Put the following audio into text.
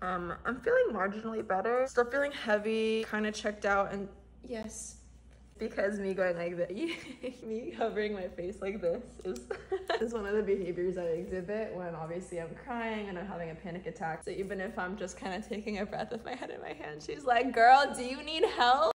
Um, I'm feeling marginally better. Still feeling heavy, kind of checked out, and yes, because me going like that, me covering my face like this is, is one of the behaviors I exhibit when obviously I'm crying and I'm having a panic attack. So even if I'm just kind of taking a breath with my head in my hand, she's like, girl, do you need help?